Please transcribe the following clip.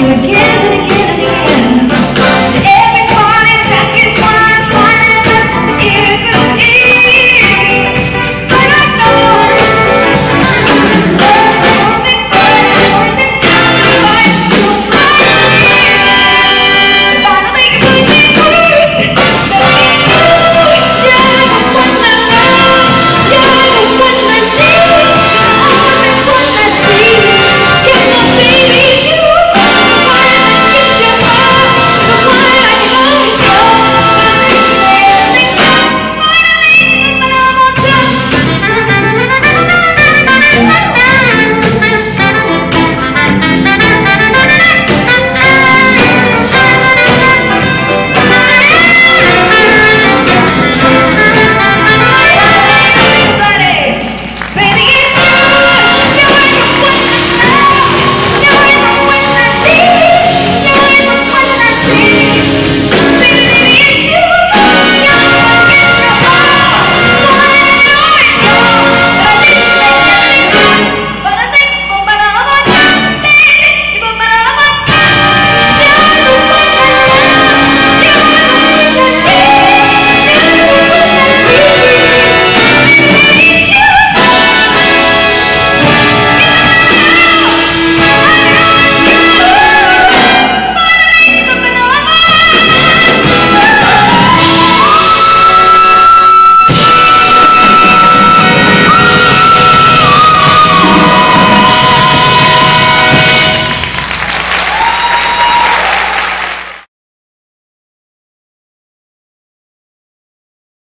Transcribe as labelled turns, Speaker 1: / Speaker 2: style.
Speaker 1: you again and again.